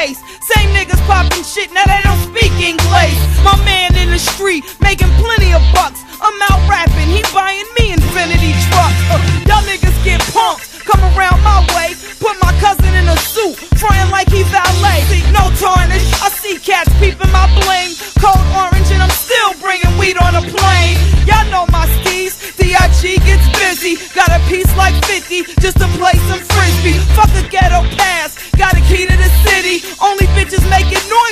face. Same niggas popping shit, now they don't speak English. My man in the street making plenty of bucks. I'm out rapping, he buying me Infiniti trucks. Uh, y'all niggas get punked, come around my way. Put my cousin in a suit, frying like he valet. No tarnish, I see cats peeping my bling. Cold orange, and I'm still bringing weed on a plane. Y'all know my skis, DIG gets busy. Got a piece like 50 just to play some frisbee. Fuck a ghetto pass, got a key to the only bitches making noise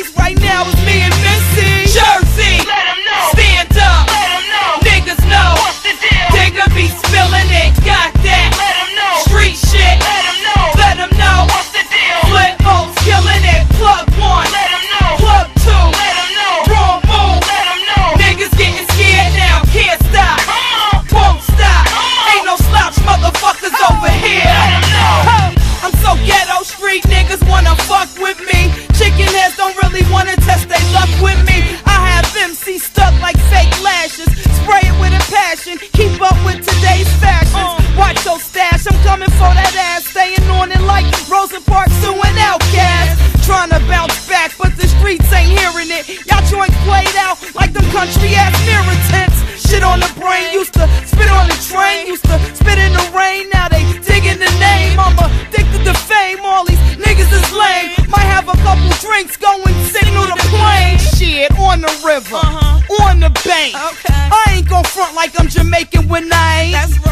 niggas wanna fuck with me. Chicken heads don't really wanna test their luck with me. I have MC stuck like fake lashes. Spray it with a passion. Keep up with today's fashions. Uh. Watch your stash, I'm coming for that ass. Staying on it like Rosa Parks suing OutKast. Trying to bounce back, but the streets ain't hearing it. Y'all joints played out like them country ass mirror tints. Shit on the brain, used to spit on the train, used to spit in the rain. Now they on the river, Uh-huh. on the bank. Okay. I ain't gon' front like I'm Jamaican when I ain't. That's right.